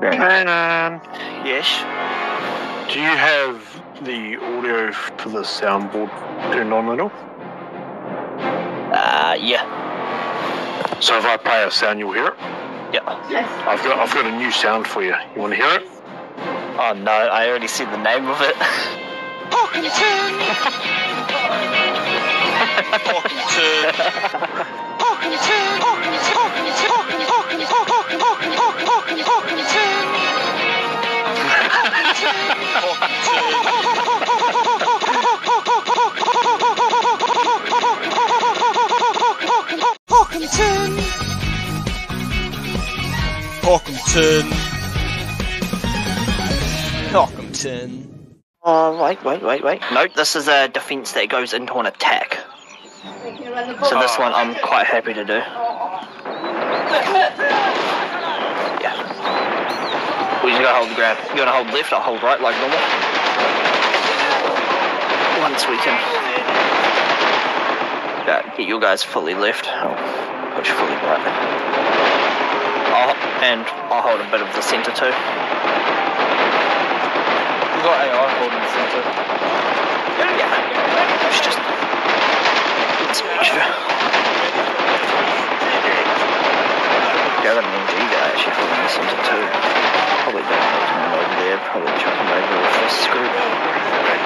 Man, Yes. do you have the audio for the soundboard turned on at all? Uh, yeah. So if I play a sound, you'll hear it. Yeah. I've got I've got a new sound for you. You want to hear it? Oh no, I already see the name of it. Hawkington. Hawkington. Oh, wait, wait, wait, wait. No, this is a defense that goes into an attack. So this one I'm quite happy to do. Yeah. We just gotta hold the ground. You wanna hold left, I'll hold right like normal. Once we can uh, get you guys fully left, I'll push fully right. I'll, and I'll hold a bit of the centre too. You got AI holding the center. Yeah. It's just it's extra. The other MG guy actually holding the centre too. Probably don't need him over there, probably chuck him over with this group.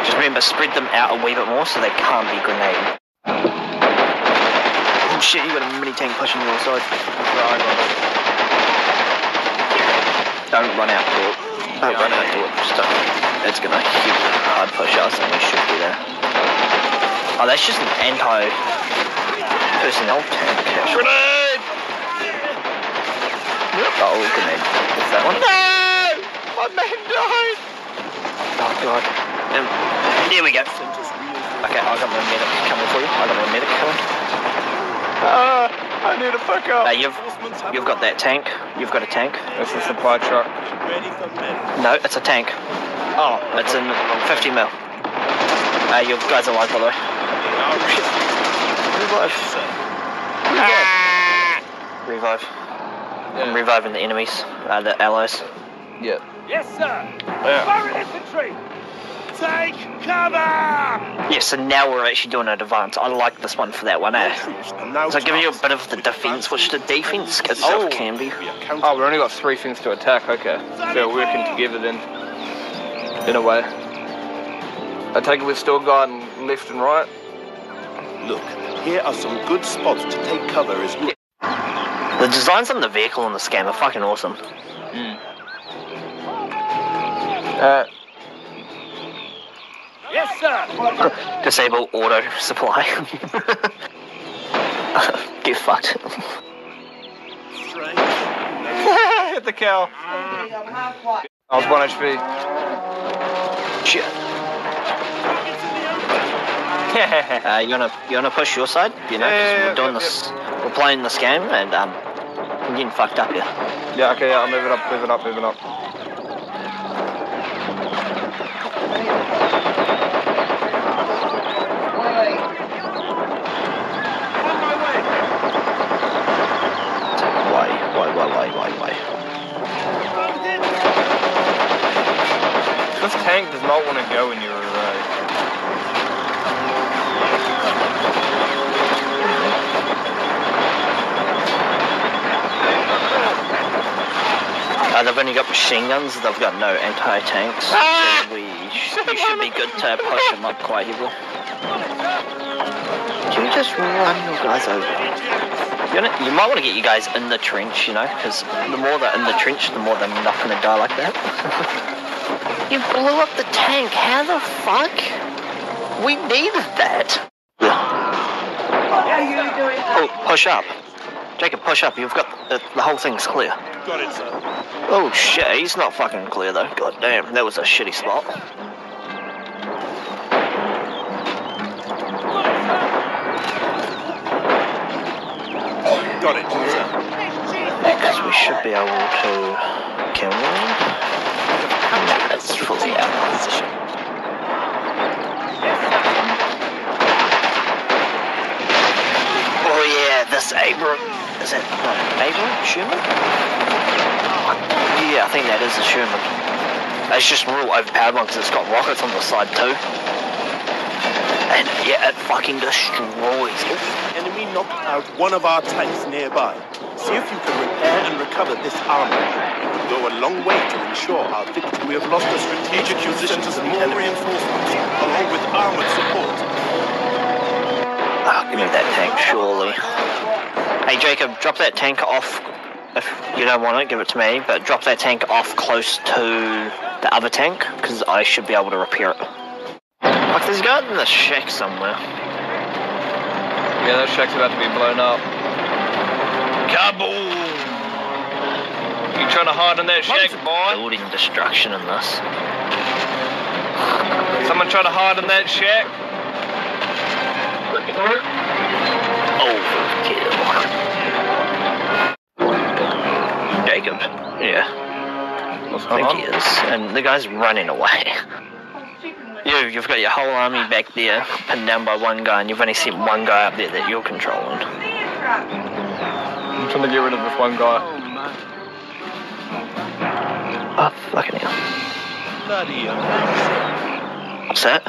Just remember, spread them out a wee bit more so they can't be grenading. Oh shit, you got a mini tank pushing your side. Right, I got it. Don't run out it. Don't run out. Just don't. It's gonna hard push us and we should be there. Oh, that's just an anti personnel tank. Grenade! Oh, grenade. Is that one? No! My man died! Oh god. Um, there we go. Okay, I got my medic coming for you. I got my medic coming. Ah, I need to fuck up. Uh, you've you've got that tank. You've got a tank. It's a supply truck. No, it's a tank. Oh, it's in 50 mil. Uh, you guys are alive, by the way. Revive. Revive. Revive. I'm reviving the enemies, uh, the allies. yeah. Yes, sir. Yeah. Fire infantry. Take cover. Yeah, so now we're actually doing an advance. I like this one for that one, eh? So giving you a bit of the defense, which the defense itself Oh. can be. Oh, we only got three things to attack. Okay, so we're working together then. In a way. I take it we've still got left and right. Look, here are some good spots to take cover as we The designs on the vehicle in this game are fucking awesome. Uh, Yes, sir. Disable auto supply. Get fucked. hit the cow. I was one HP. Shit. Uh, you wanna you wanna push your side? You know, Yeah, yeah, we're doing yeah, this, we're playing this game, and um, I'm getting fucked up here. yeah, okay, yeah, move it up, move it up, move it up. Why, why, why, why, why, why? This tank does not want to go in your array. Uh, they've only got machine guns. They've got no anti-tanks. Ah! So we, sh- we should be good to push them up quite heavily. Do you just run your guys over? You might want to get you guys in the trench, you know, because the more they're in the trench, the more they're not going to die like that. you blew up the tank. How the fuck? We needed that. Oh, push up. Jacob, push up. You've got the, the whole thing's clear. got it, sir. Oh shit, he's not fucking clear though. God damn, that was a shitty spot. Got it, sir. Because we should be able to kill him. Fully out of position. Oh yeah, this Abram. Is it what, Abram? Sherman? Yeah, I think that is a Sherman. It's just real overpowered one because it's got rockets on the side too. And yeah, it fucking destroys. Enemy knocked out one of our tanks nearby. See if you can repair and recover this armor. It will go a long way to ensure our victory. We have lost a strategic position to more reinforcements, along with armored support. Ah, give me that tank, surely. Hey Jacob, drop that tank off. If you don't want it, give it to me. But drop that tank off close to the other tank, because I should be able to repair it. Like there's a guy in the shack somewhere. Yeah, that shack's about to be blown up. Kaboom! You trying to hide in that shack, boy? Building destruction in this. Someone trying to hide in that shack? Overkill. Jacob. Yeah, I think he is. And the guy's running away. You, you've got your whole army back there, pinned down by one guy, and you've only sent one guy up there that you're controlling. I'm trying to get rid of this one guy. Oh, fucking hell. Bloody hell. What's that?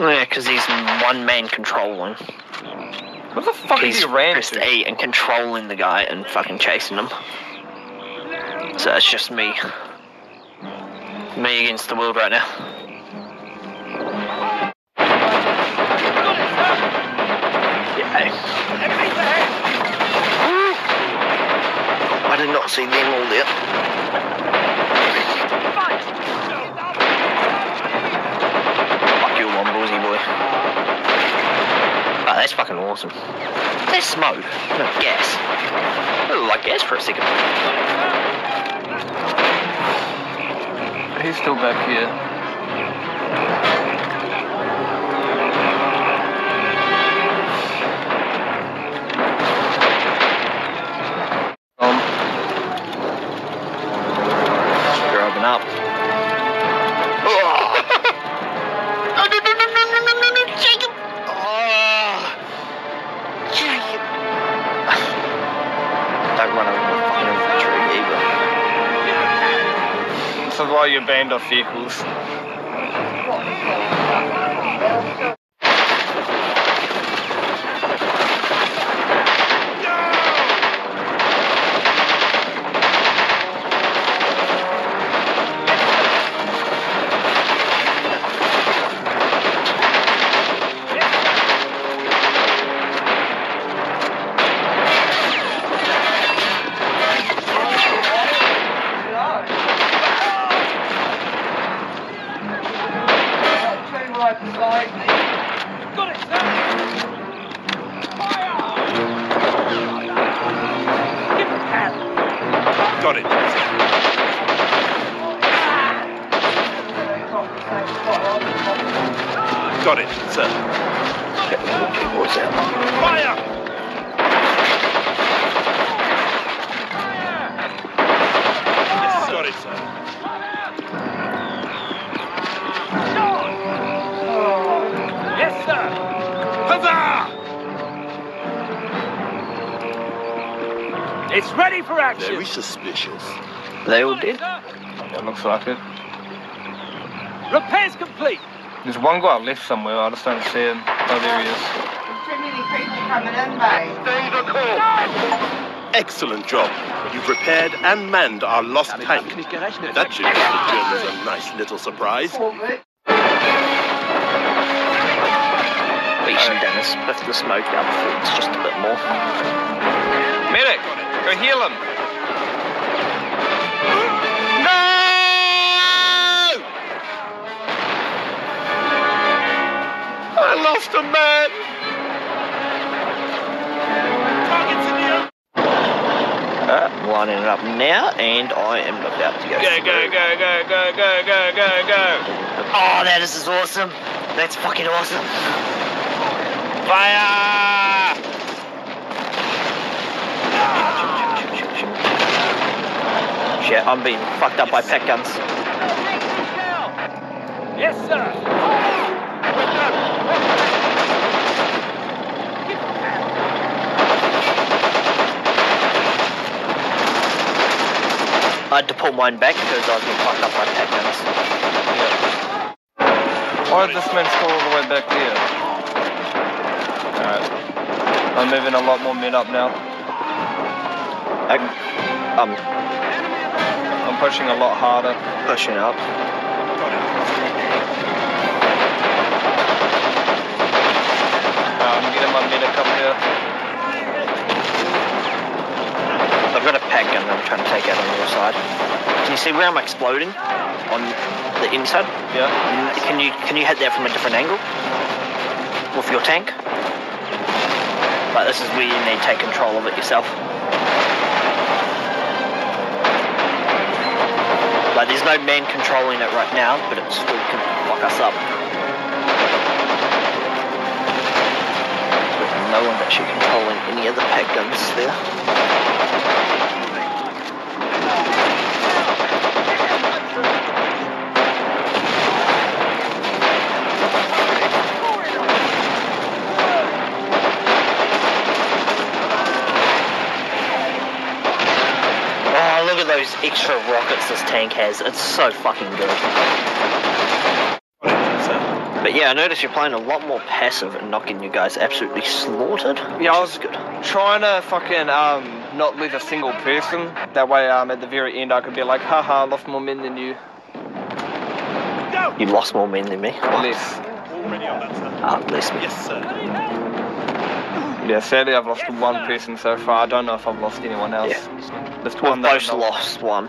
Yeah, because he's one man controlling. What the fuck is he ran pressed to? A and controlling the guy and fucking chasing him. So it's just me. Me against the world right now. Yeah. I did not see them all there. Fuck you, one boy. Oh, that's fucking awesome. There's smoke, no gas. I like gas for a second. He's still back here. Don't run fucking infantry either. this is why you banned off vehicles. Got it, sir! Fire! Give it hand! Got it. Got it, sir. That? Fire! It's ready for action! Very suspicious. They all did? Yeah, looks like it. Repairs complete! There's one guy left somewhere, I just don't see him. Oh, there he is. Too many people coming in, mate. Stay the call! Excellent job. You've repaired and manned our lost tank. That should give the Germans a nice little surprise. But you should have done is spiff the smoke up it's just a bit more. Medic! Go heal him! No! I lost a man! Targets in the air! Uh, I'm lining it up now, and I am about to go. Go, go, go, go, go, go, go, go, go! Oh, that is awesome. That's fucking awesome. Fire! Shit, I'm being fucked up by pet guns. Yes, sir! I had to pull mine back because I was getting fucked up by attack guns. Why did this man still all the way back there? Alright. I'm moving a lot more men up now. I, I'm um, I'm pushing a lot harder. pushing up. I'm getting my medic up here. I've got a Pak gun that I'm trying to take out on your side. Can you see where I'm exploding on the inside? Yeah. Can you can you hit that from a different angle with your tank? Like this is where you need to take control of it yourself. Like there's no man controlling it right now, but it still can fuck us up. No one's actually controlling any of the Pak guns there. Oh, look at those extra rockets this tank has. It's so fucking good. But yeah, I noticed you're playing a lot more passive and not getting you guys absolutely slaughtered. Yeah, I was good. trying to fucking um not lose a single person. That way, um, at the very end, I could be like, haha, I lost more men than you. You lost more men than me. Less. Already on that, sir. Ah, bless me. Yes, sir. Yeah, sadly, I've lost one person so far. I don't know if I've lost anyone else. Yeah. There's We've one both I'm not- lost one.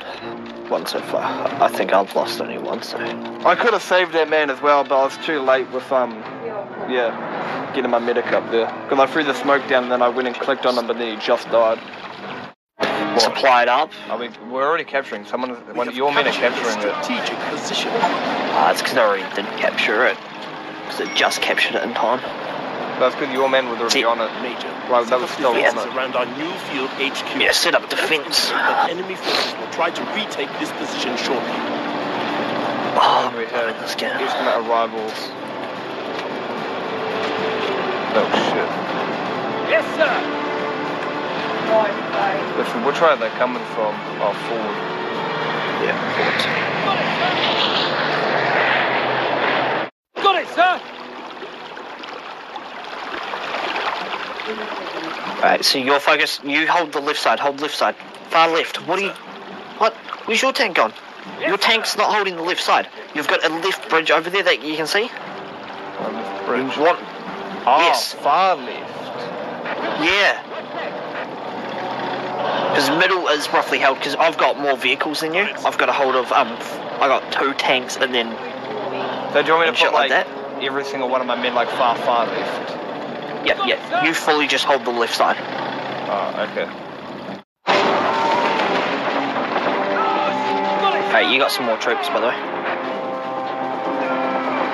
One so far. I think I've lost only one, so. I could have saved that man as well, but I was too late with um, yeah, getting my medic up there. Because I threw the smoke down and then I went and clicked on him, but then he just died. Supplied up. I mean, we're already capturing someone. We One, have your men are captured a capturing it. strategic position. Ah, it's because I already didn't capture it. Because it just captured it in time. That's because your men were See- already on it. Major. Well, that was set still up defenses on it. around our new field HQ. Yeah, set up defense. But enemy forces will try to retake this position shortly. Oh, We had this game. estimate arrivals. Oh shit. Yes, sir. Listen, which way are they coming from? Oh, forward. Yeah, forward. Got it, sir. Alright, so your focus, you hold the left side, hold left side. Far left. What are you. What? Where's your tank gone? Your tank's not holding the left side. You've got a left bridge over there that you can see. This bridge. Want. Oh, Yes. far left. Yeah. Because middle is roughly held, because I've got more vehicles than you. I've got a hold of, um, I got two tanks and then. So do you want me to put like like, that? every single one of my men like far, far left? Yeah, yeah. You fully just hold the left side. Oh, okay. Hey, you got some more troops, by the way.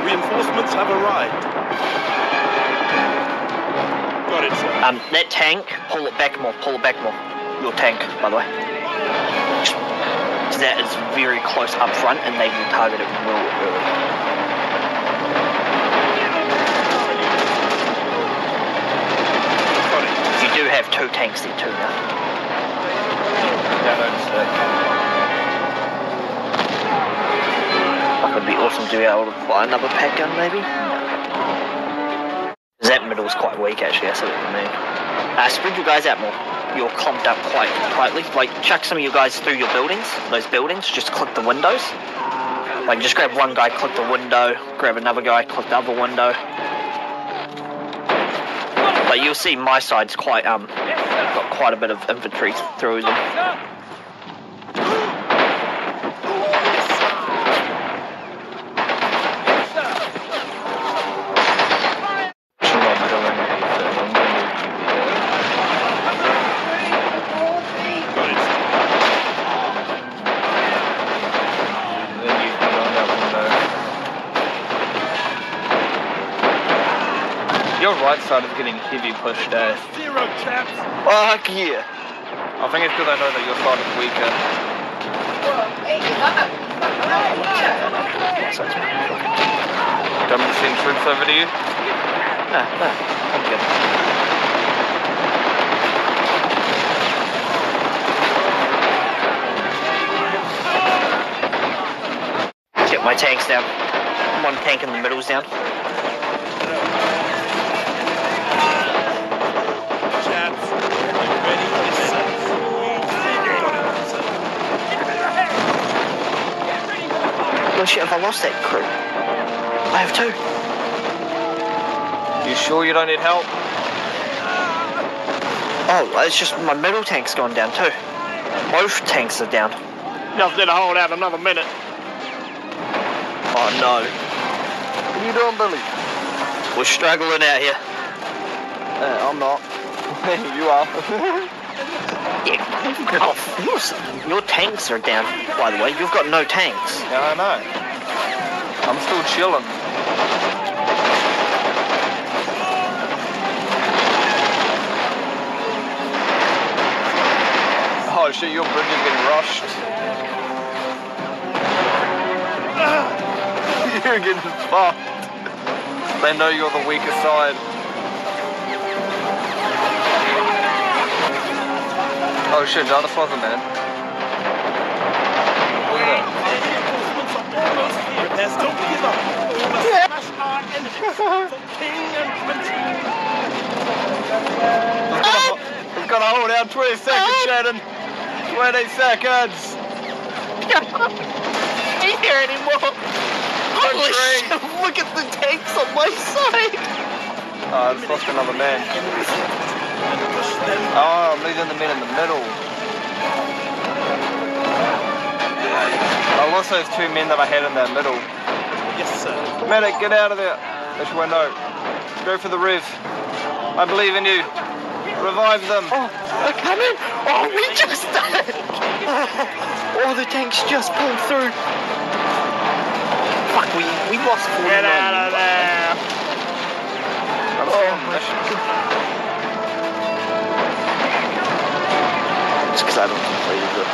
Reinforcements have arrived. Got it, sir. Um, that tank, pull it back more, pull it back more. Your tank, by the way. That is very close up front and they will target it real early. Got it. You do have two tanks there too now. I that. Would be awesome to be able to buy another Pak gun maybe. That middle's quite weak actually, I see what you mean. Uh, spread your guys out more. You're clumped up quite tightly. Like chuck some of you guys through your buildings, those buildings, just click the windows. Like just grab one guy, click the window, grab another guy, click the other window. But you'll see my side's quite um got quite a bit of infantry through them. Sir. Yes, sir. Should not be doing anything. I'm gonna- Got it, sir. Then you can go on that window. Your right side is getting heavy pushed, eh? Zero, chaps. Fuck yeah! I think it's because I know that your side is weaker. Do you want me to send troops over to you? No, no, I'm good. My tank's down. One tank in the middle's down. Oh shit, have I lost that crew? I have two. You sure you don't need help? Oh, it's just my middle tank's gone down too. Both tanks are down. Just need to hold out another minute. Oh no. What are you doing, Billy? We're struggling out here. Uh, I'm not. you are. Yeah, your tanks are down, by the way. You've got no tanks. yeah, I know. I'm still chilling. Oh shit, your bridge is getting rushed. you're getting fucked. They know you're the weaker side. Oh shit, the other side of the man. Look at that. Repairs, don't give up. We must smash our engines for king and country. We've got to hold out 20 seconds, ah! Shannon. 20 seconds. ain't here anymore. Holy shit, look at the tanks on my side. Oh, I just lost another man. And push them Oh, I'm leaving the men in the middle. I lost those two men that I had in that middle. Yes, sir. Medic, get out of there. That's your window. Go for the rev. I believe in you. Revive them. Oh, they're coming. Oh, we just did. Oh, the tanks just pulled through. Fuck, we, we lost 49. Get out of there. Oh my It's because I haven't completed it.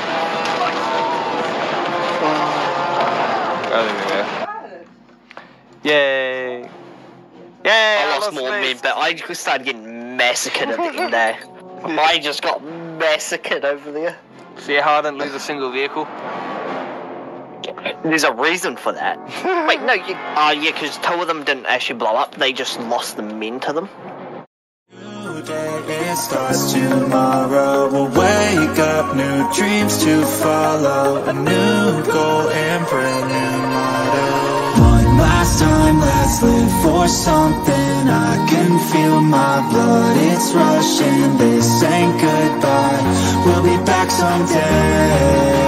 Oh, there we go. Yay. Yay. I lost more men, but I just started getting massacred at the end there. I just got massacred over there. See how I didn't lose a single vehicle? There's a reason for that. Wait, no, you, uh, yeah, because two of them didn't actually blow up. They just lost the men to them. Day, starts tomorrow. We'll wake up, new dreams to follow. A new goal and brand new motto. One last time, let's live for something. I can feel my blood, it's rushing. This ain't goodbye. We'll be back someday.